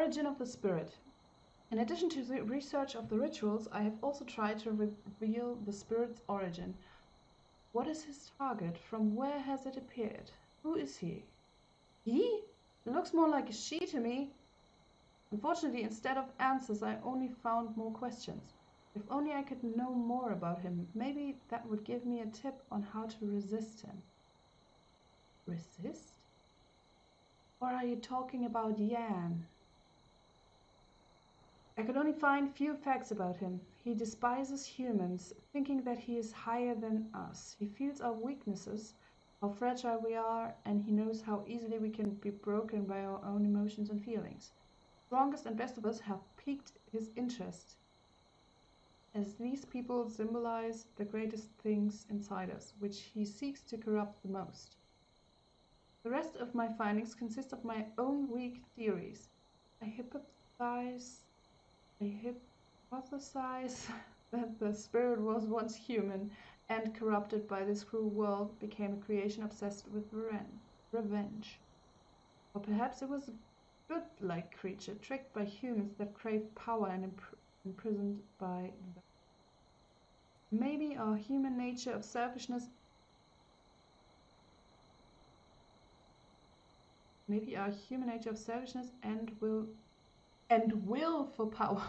origin of the spirit. In addition to the research of the rituals, I have also tried to reveal the spirit's origin. What is his target? From where has it appeared? Who is he? He? Looks more like a she to me. Unfortunately, instead of answers, I only found more questions. If only I could know more about him, maybe that would give me a tip on how to resist him. Resist? Or are you talking about Yan? I could only find few facts about him. He despises humans, thinking that he is higher than us. He feels our weaknesses, how fragile we are, and he knows how easily we can be broken by our own emotions and feelings. The strongest and best of us have piqued his interest, as these people symbolize the greatest things inside us, which he seeks to corrupt the most. The rest of my findings consist of my own weak theories. I hypothesize, I hypothesize that the spirit was once human and corrupted by this cruel world became a creation obsessed with revenge. Or perhaps it was a good-like creature tricked by humans that craved power and imp imprisoned by. Maybe our human nature of selfishness maybe our human nature of selfishness and will and will for power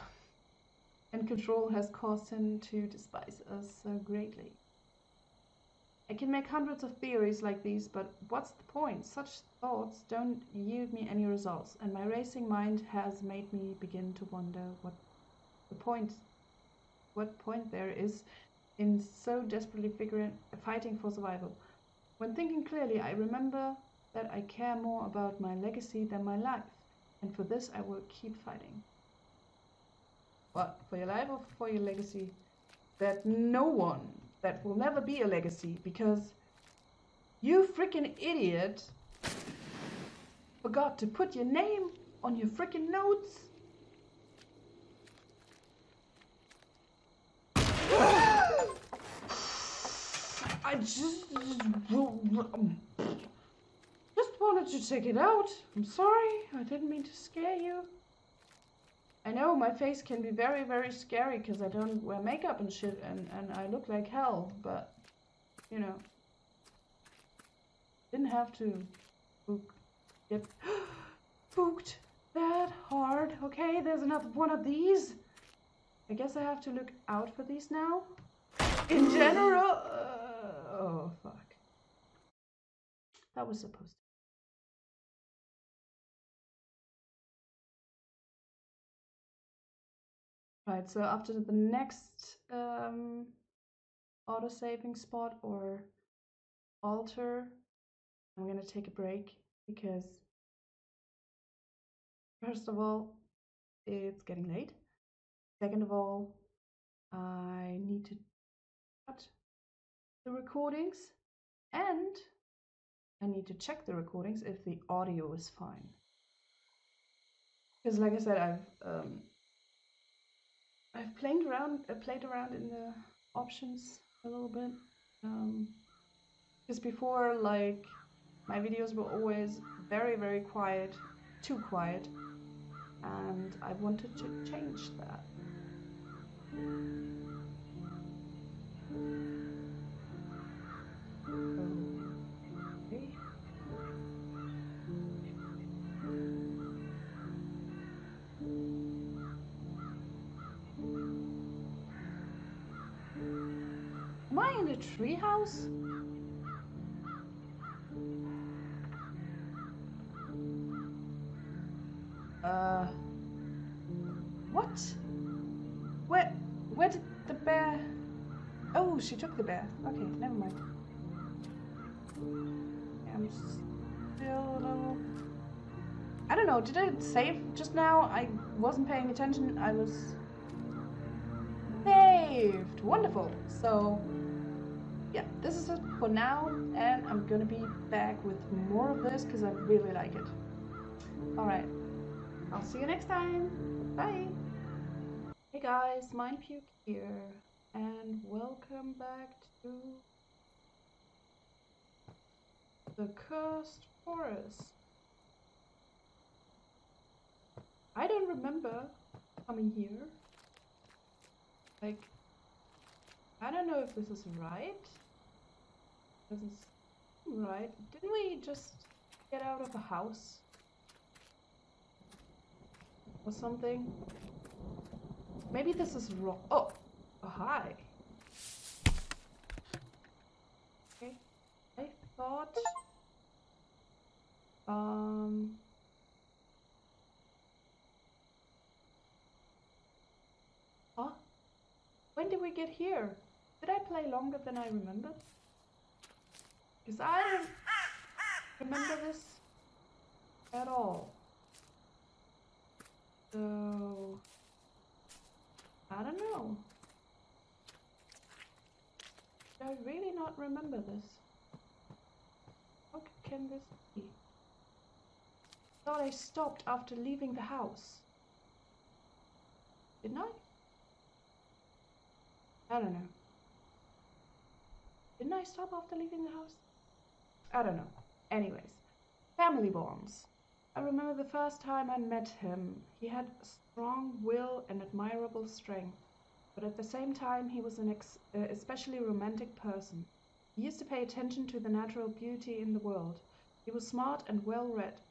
and control has caused him to despise us so greatly. I can make hundreds of theories like these, but what's the point? Such thoughts don't yield me any results, and my racing mind has made me begin to wonder what the point what point there is in so desperately figuring, fighting for survival. When thinking clearly, I remember that I care more about my legacy than my life, and for this I will keep fighting. What, for your life or for your legacy? That no one, that will never be a legacy, because you freaking idiot forgot to put your name on your freaking notes. I just um, wanted to check it out. I'm sorry. I didn't mean to scare you. I know my face can be very, very scary because I don't wear makeup and shit and, and I look like hell, but, you know. Didn't have to spook, get spooked that hard. Okay, there's another one of these. I guess I have to look out for these now. In general, uh, oh fuck. That was supposed to. Right, so after the next um, auto-saving spot or altar, I'm gonna take a break because first of all, it's getting late. Second of all, I need to cut the recordings and I need to check the recordings if the audio is fine. Because like I said, I've um, I've played around, uh, played around in the options a little bit. Because um, before, like, my videos were always very, very quiet, too quiet, and I wanted to change that. Treehouse? Uh, what? Where, where did the bear? Oh, she took the bear. Okay, never mind. I'm still a little. I don't know. Did I save just now? I wasn't paying attention. I was saved. Wonderful. So yeah, this is it for now, and I'm gonna be back with more of this because I really like it. Alright, I'll see you next time. Bye! Hey guys, Mindpuke here, and welcome back to the Cursed Forest. I don't remember coming here. Like, I don't know if this is right. This is right. Didn't we just get out of a house? Or something? Maybe this is wrong. Oh! Oh, hi. Okay. I thought... Um... When did we get here? Did I play longer than I remembered? Because I don't remember this at all. So, I don't know. Do I really not remember this? How can this be? Thought I stopped after leaving the house. Didn't I? I don't know. Didn't I stop after leaving the house? I don't know. Anyways, family bonds. I remember the first time I met him. He had strong will and admirable strength, but at the same time he was an uh, especially romantic person. He used to pay attention to the natural beauty in the world. He was smart and well read.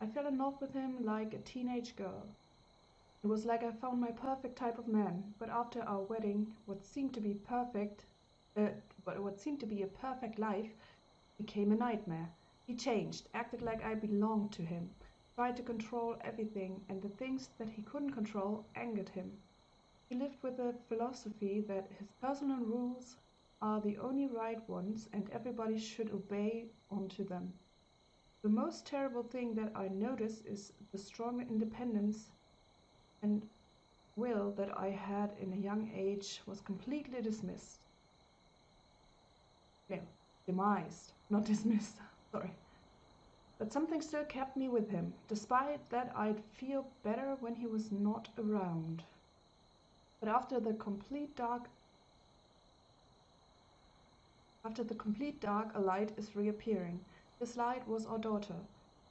I fell in love with him like a teenage girl. It was like I found my perfect type of man, but after our wedding, what seemed to be perfect, uh, what seemed to be a perfect life, became a nightmare. He changed, acted like I belonged to him, tried to control everything, and the things that he couldn't control angered him. He lived with the philosophy that his personal rules are the only right ones and everybody should obey onto them. The most terrible thing that I notice is the strong independence and will that I had in a young age was completely dismissed. No, demised, not dismissed, sorry. But something still kept me with him, despite that I'd feel better when he was not around. But after the complete dark after the complete dark, a light is reappearing. This light was our daughter,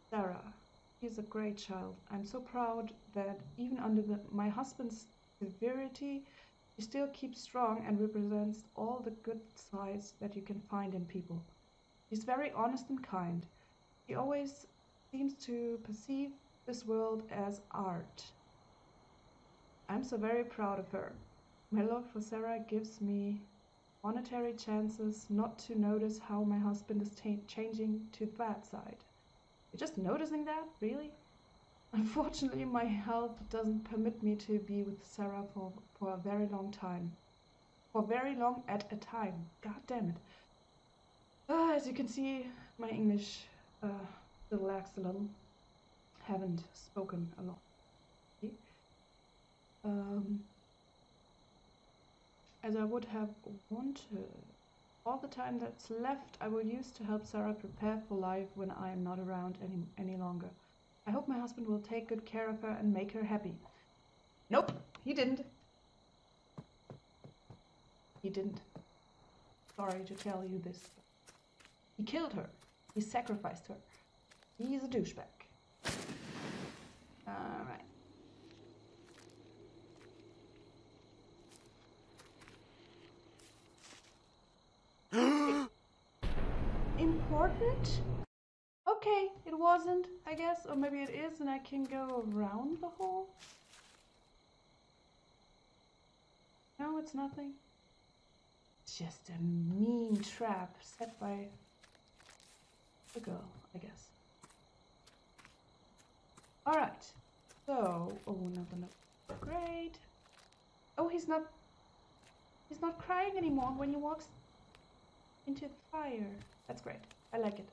Sarah. She is a great child. I'm so proud that even under the, my husband's severity, she still keeps strong and represents all the good sides that you can find in people. He's very honest and kind. He always seems to perceive this world as art. I'm so very proud of her. My love for Sarah gives me monetary chances not to notice how my husband is changing to the bad side. You're just noticing that? Really? Unfortunately, my health doesn't permit me to be with Sarah for, for a very long time. For very long at a time. God damn it. Uh, as you can see, my English uh, relaxed a little. Haven't spoken a lot. Um, as I would have wanted. All the time that's left I will use to help Sarah prepare for life when I am not around any, any longer. I hope my husband will take good care of her and make her happy. Nope, he didn't. He didn't. Sorry to tell you this. He killed her. He sacrificed her. He's a douchebag. Alright. Important? Okay, it wasn't, I guess. Or maybe it is and I can go around the hole? No, it's nothing. It's just a mean trap set by the girl, I guess. Alright. So, oh, another note. Great. Oh, he's not, he's not crying anymore when he walks into the fire. That's great. I like it.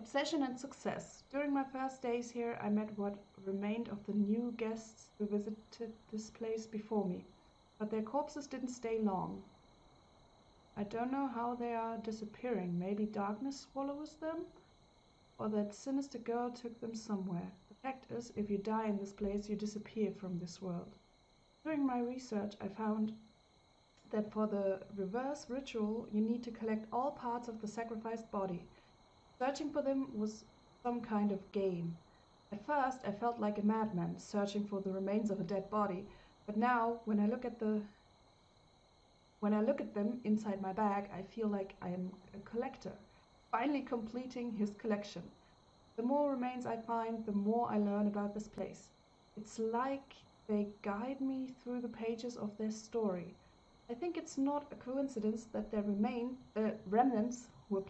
Obsession and success. During my first days here, I met what remained of the new guests who visited this place before me, but their corpses didn't stay long. I don't know how they are disappearing. Maybe darkness swallows them? Or that sinister girl took them somewhere. The fact is, if you die in this place, you disappear from this world. During my research, I found that for the reverse ritual, you need to collect all parts of the sacrificed body. Searching for them was some kind of game. At first I felt like a madman searching for the remains of a dead body, but now when I look at the when I look at them inside my bag, I feel like I am a collector, finally completing his collection. The more remains I find, the more I learn about this place. It's like they guide me through the pages of their story. I think it's not a coincidence that there remain uh, remnants were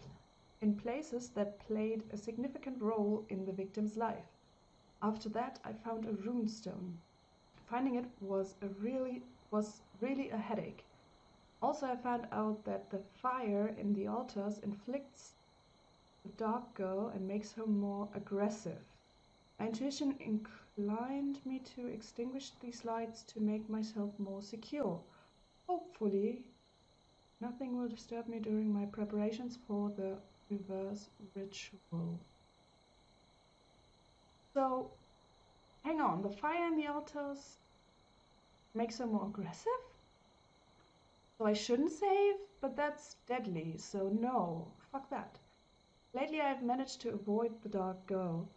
in places that played a significant role in the victim's life. After that, I found a rune stone. Finding it was a really was really a headache. Also, I found out that the fire in the altars inflicts the dark girl and makes her more aggressive. My intuition inclined me to extinguish these lights to make myself more secure. Hopefully, nothing will disturb me during my preparations for the reverse ritual. So, hang on, the fire in the altars makes her more aggressive? So I shouldn't save, but that's deadly, so no, fuck that. Lately I've managed to avoid the dark girl.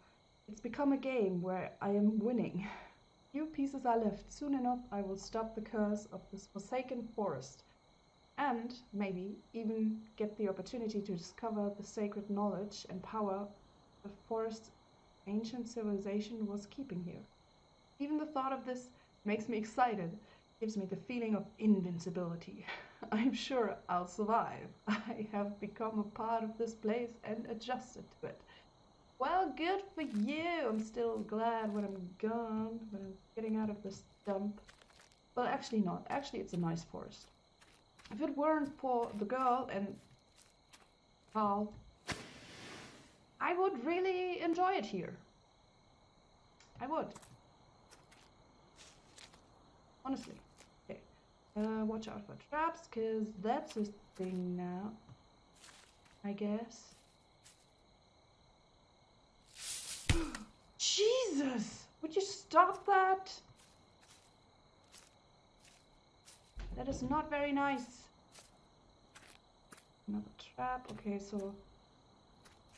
It's become a game where I am winning. Few pieces are left. Soon enough I will stop the curse of this forsaken forest. And, maybe, even get the opportunity to discover the sacred knowledge and power the forest's ancient civilization was keeping here. Even the thought of this makes me excited gives me the feeling of invincibility. I'm sure I'll survive. I have become a part of this place and adjusted to it. Well, good for you. I'm still glad when I'm gone, when I'm getting out of this dump. Well, actually not. Actually, it's a nice forest. If it weren't for the girl and Carl, I would really enjoy it here. I would. Honestly. Uh, watch out for traps, because that's a thing now. I guess. Jesus! Would you stop that? That is not very nice. Another trap. Okay, so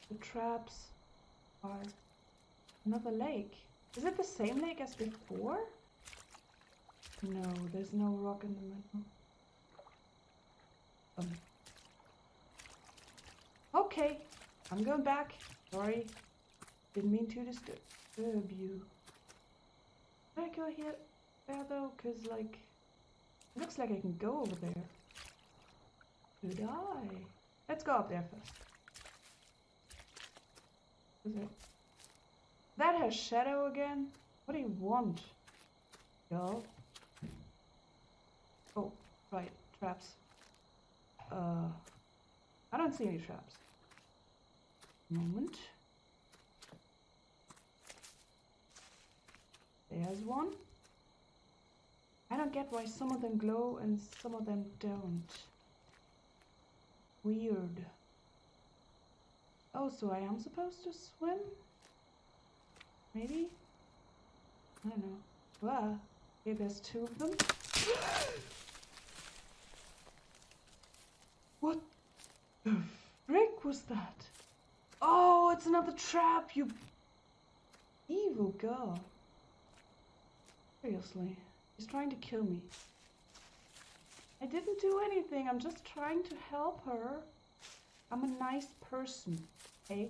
the traps are another lake. Is it the same lake as before? No, there's no rock in the middle. Um. Okay, I'm going back. Sorry, didn't mean to disturb you. Can I go here, though? Cause like, looks like I can go over there. Could I? Let's go up there first. That has shadow again? What do you want? Girl? Oh, right, traps. Uh, I don't see any traps. Moment. There's one. I don't get why some of them glow and some of them don't. Weird. Oh, so I am supposed to swim? Maybe? I don't know. Well, okay, there's two of them. What the frick was that? Oh, it's another trap, you evil girl. Seriously, he's trying to kill me. I didn't do anything, I'm just trying to help her. I'm a nice person, okay?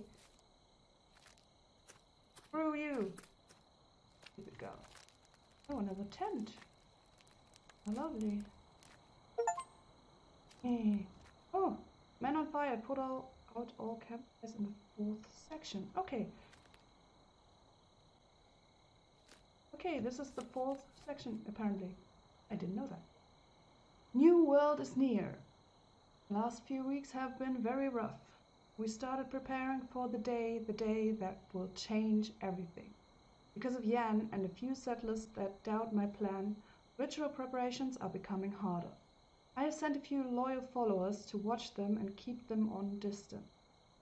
Screw you. Stupid girl. Oh, another tent. Lovely. Hey. Oh, Man on Fire put all, out all campfires in the fourth section. Okay. Okay, this is the fourth section, apparently. I didn't know that. New world is near. Last few weeks have been very rough. We started preparing for the day, the day that will change everything. Because of Yan and a few settlers that doubt my plan, ritual preparations are becoming harder. I have sent a few loyal followers to watch them and keep them on distance.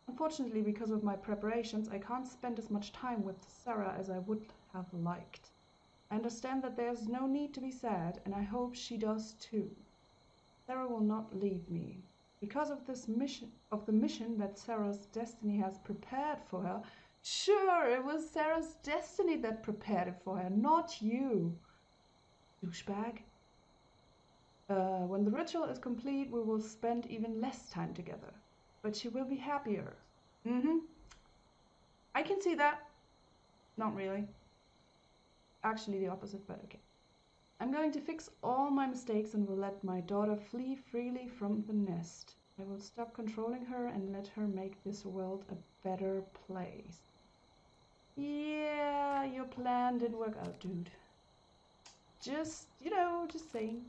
Unfortunately, because of my preparations, I can't spend as much time with Sarah as I would have liked. I understand that there's no need to be sad, and I hope she does too. Sarah will not leave me. Because of this mission of the mission that Sarah's destiny has prepared for her, Sure, it was Sarah's destiny that prepared it for her, not you. Douchebag. Uh, when the ritual is complete, we will spend even less time together. But she will be happier. Mm-hmm. I can see that. Not really. Actually, the opposite, but okay. I'm going to fix all my mistakes and will let my daughter flee freely from the nest. I will stop controlling her and let her make this world a better place. Yeah, your plan didn't work out, dude. Just, you know, just saying.